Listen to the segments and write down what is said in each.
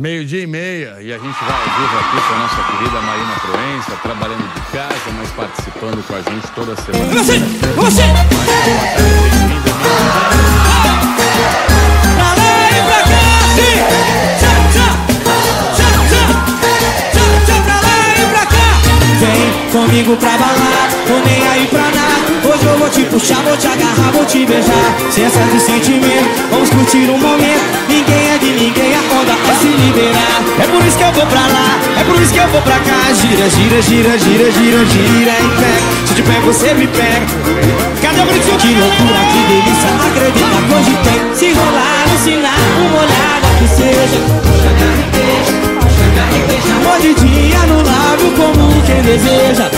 Meio-dia e meia, e a gente vai ao vivo aqui com a nossa querida Marina Proença, trabalhando de casa, mas participando com a gente toda semana. Você! Você! Vem comigo pra balar, tô nem aí pra nada. Hoje eu vou te puxar, vou te agarrar, vou te beijar. Sensa de sentimento, vamos curtir um momento. Ninguém é de ninguém, a onda é liberar. É por isso que eu vou pra lá, é por isso que eu vou pra cá. Gira, gira, gira, gira, gira, gira e pega. Se te pego, você me pega. Cadê o gritinho? Que loucura, que delícia, acredita que hoje tem. Se rolar, alucinar, uma olhada que seja. E e beija. Mordidinha no lábio como quem deseja.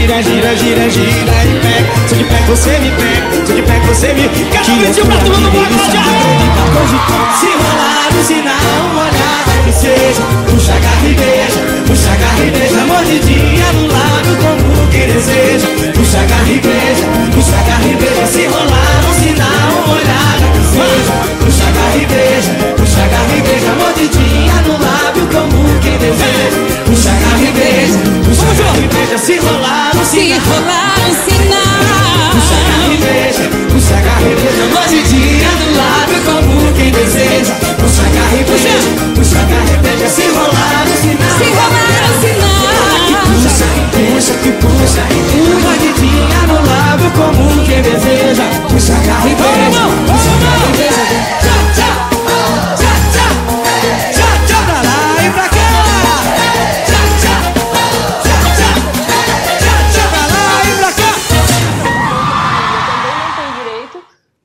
Gira, gira, gira, gira, e pega. Se eu te pego, você me pega. Se eu te pego, você me pega. Que loucura, que delícia, acredita que hoje tem. Se rolar, alucinar, uma olhada que seja. Puxa, agarra e beija, puxa, agarra e beija. Mordidinha no lábio como quem deseja. Puxa, agarra e beija, puxa, agarra e beija. Se rolar, alucinar, uma olhada que seja. Puxa, agarra e beija, puxa, agarra e beija. Mordidinha no lábio como quem deseja. Puxa, agarra e beija, puxa, agarra e beija. Se rolar, Se alucinar.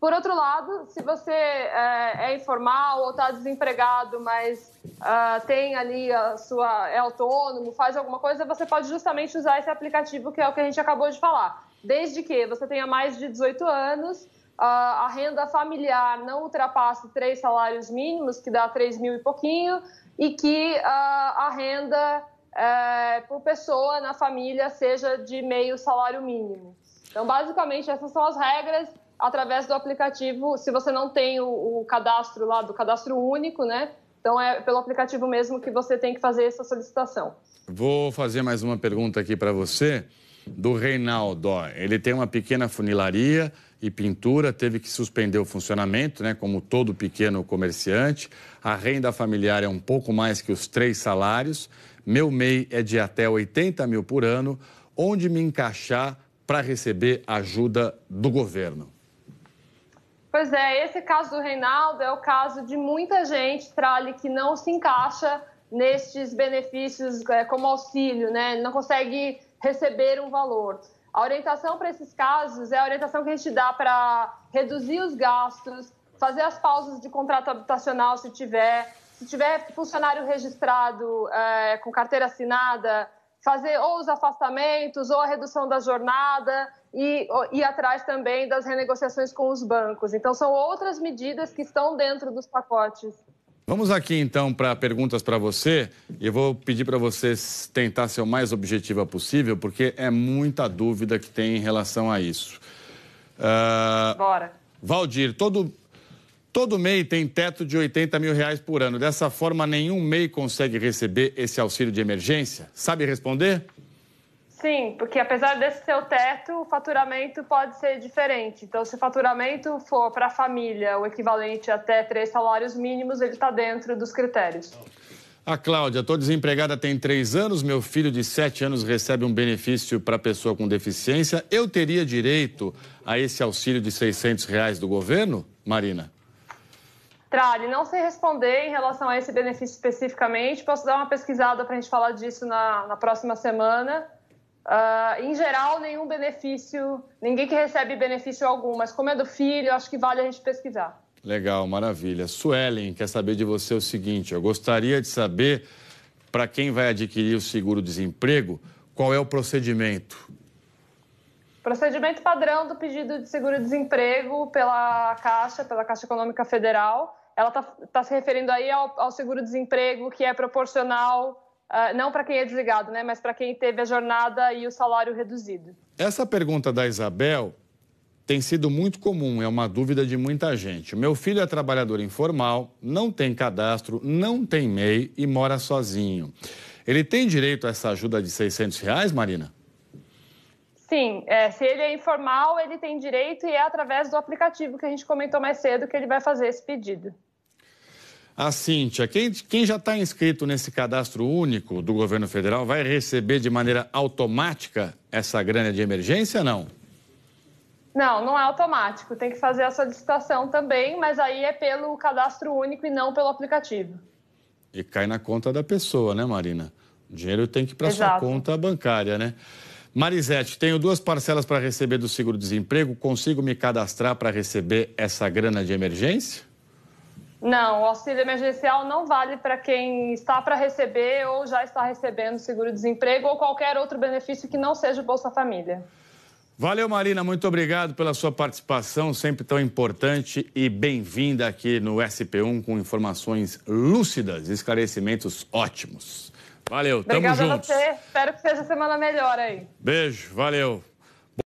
Por outro lado, se você é, é informal ou está desempregado, mas ah, tem ali a sua é autônomo, faz alguma coisa, você pode justamente usar esse aplicativo que é o que a gente acabou de falar. Desde que você tenha mais de 18 anos, ah, a renda familiar não ultrapasse três salários mínimos, que dá 3 mil e pouquinho, e que ah, a renda eh, por pessoa na família seja de meio salário mínimo. Então, basicamente, essas são as regras através do aplicativo. Se você não tem o, o cadastro lá, do cadastro único, né? Então, é pelo aplicativo mesmo que você tem que fazer essa solicitação. Vou fazer mais uma pergunta aqui para você, do Reinaldo. Ele tem uma pequena funilaria e pintura, teve que suspender o funcionamento, né? Como todo pequeno comerciante. A renda familiar é um pouco mais que os três salários. Meu MEI é de até 80 mil por ano. Onde me encaixar para receber ajuda do governo? Pois é, esse caso do Reinaldo é o caso de muita gente, Trali, que não se encaixa nestes benefícios é, como auxílio, né? Não consegue receber um valor. A orientação para esses casos é a orientação que a gente dá para reduzir os gastos, fazer as pausas de contrato habitacional se tiver, se tiver funcionário registrado é, com carteira assinada, fazer ou os afastamentos ou a redução da jornada e ir atrás também das renegociações com os bancos. Então, são outras medidas que estão dentro dos pacotes. Vamos aqui então para perguntas para você. E eu vou pedir para vocês tentar ser o mais objetiva possível, porque é muita dúvida que tem em relação a isso. Ah, Bora. Valdir, todo, todo MEI tem teto de 80 mil reais por ano. Dessa forma, nenhum MEI consegue receber esse auxílio de emergência? Sabe responder? Sim, porque apesar desse seu teto, o faturamento pode ser diferente. Então, se o faturamento for para a família o equivalente a até três salários mínimos, ele está dentro dos critérios. A Cláudia, estou desempregada tem três anos, meu filho de sete anos recebe um benefício para pessoa com deficiência. Eu teria direito a esse auxílio de 600 reais do governo, Marina? Trali, não sei responder em relação a esse benefício especificamente. Posso dar uma pesquisada para a gente falar disso na, na próxima semana. Uh, em geral, nenhum benefício, ninguém que recebe benefício algum, mas como é do filho, acho que vale a gente pesquisar. Legal, maravilha. Suelen quer saber de você o seguinte: eu gostaria de saber, para quem vai adquirir o seguro-desemprego, qual é o procedimento? Procedimento padrão do pedido de seguro-desemprego pela Caixa, pela Caixa Econômica Federal. Ela está tá se referindo aí ao, ao seguro-desemprego que é proporcional Uh, não para quem é desligado, né, mas para quem teve a jornada e o salário reduzido. Essa pergunta da Isabel tem sido muito comum, é uma dúvida de muita gente. Meu filho é trabalhador informal, não tem cadastro, não tem MEI e mora sozinho. Ele tem direito a essa ajuda de 600 reais, Marina? Sim, é, se ele é informal, ele tem direito e é através do aplicativo que a gente comentou mais cedo que ele vai fazer esse pedido. A Cíntia, quem, quem já está inscrito nesse cadastro único do governo federal vai receber de maneira automática essa grana de emergência não? Não, não é automático. Tem que fazer a solicitação também, mas aí é pelo cadastro único e não pelo aplicativo. E cai na conta da pessoa, né, Marina? O dinheiro tem que ir para sua conta bancária, né? Marisete, tenho duas parcelas para receber do seguro-desemprego. Consigo me cadastrar para receber essa grana de emergência? Não, o auxílio emergencial não vale para quem está para receber ou já está recebendo seguro-desemprego ou qualquer outro benefício que não seja o Bolsa Família. Valeu, Marina, muito obrigado pela sua participação, sempre tão importante e bem-vinda aqui no SP1 com informações lúcidas, esclarecimentos ótimos. Valeu, Obrigada tamo juntos. Obrigada a você, espero que seja semana melhor aí. Beijo, valeu.